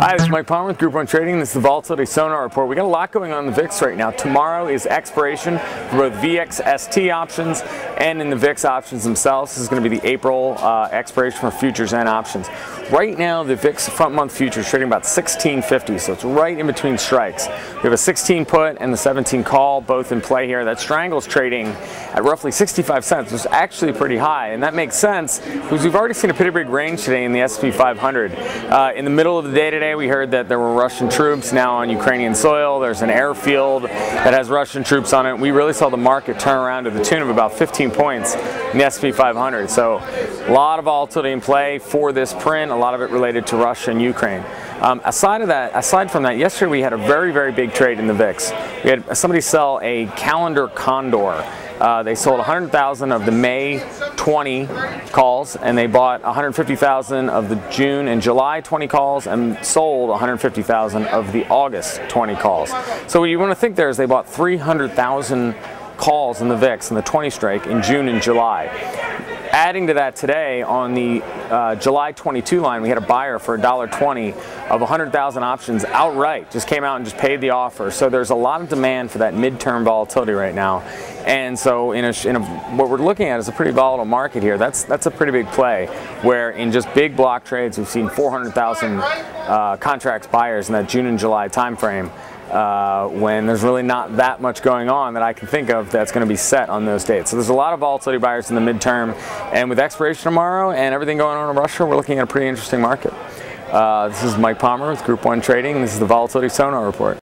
Hi, this is Mike Palmer with Group 1 Trading. This is the Volatility Sonar Report. We got a lot going on in the VIX right now. Tomorrow is expiration for both VXST options and in the VIX options themselves. This is going to be the April uh, expiration for futures and options. Right now, the VIX front month futures trading about 1650, so it's right in between strikes. We have a 16 put and the 17 call both in play here. That strangle's trading at roughly 65 cents, which is actually pretty high, and that makes sense because we've already seen a pretty big range today in the S&P 500. Uh, in the middle of the day today, we heard that there were Russian troops now on Ukrainian soil. There's an airfield that has Russian troops on it. We really saw the market turn around to the tune of about 15 points in the S&P 500. So a lot of volatility in play for this print, a lot of it related to Russia and Ukraine. Um, aside of that, aside from that, yesterday we had a very, very big trade in the VIX. We had somebody sell a calendar condor. Uh, they sold 100,000 of the May 20 calls and they bought 150,000 of the June and July 20 calls and sold 150,000 of the August 20 calls. So what you want to think there is they bought 300,000 calls in the VIX in the 20 strike in June and July. Adding to that today on the uh, July 22 line, we had a buyer for $1.20 of 100,000 options outright. Just came out and just paid the offer. So there's a lot of demand for that midterm volatility right now. And so in, a, in a, what we're looking at is a pretty volatile market here. That's, that's a pretty big play where in just big block trades, we've seen 400,000 uh, contracts buyers in that June and July timeframe uh, when there's really not that much going on that I can think of that's going to be set on those dates. So there's a lot of volatility buyers in the midterm, and with expiration tomorrow and everything going on in Russia, we're looking at a pretty interesting market. Uh, this is Mike Palmer with Group 1 Trading. This is the Volatility Sonar Report.